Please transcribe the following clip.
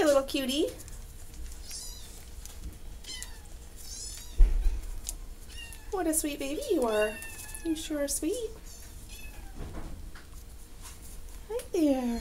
Hey, little cutie. What a sweet baby you are. You sure are sweet. Hi there.